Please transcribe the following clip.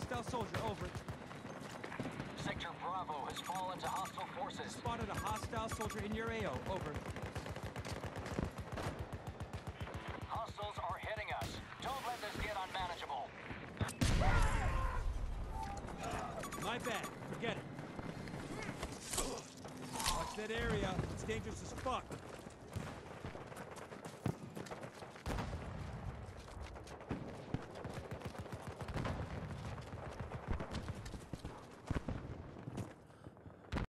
hostile soldier, over. Sector Bravo has fallen to hostile forces. Spotted a hostile soldier in your AO, over. Hostiles are hitting us. Don't let this get unmanageable. My bad, forget it. Watch that area, it's dangerous as fuck.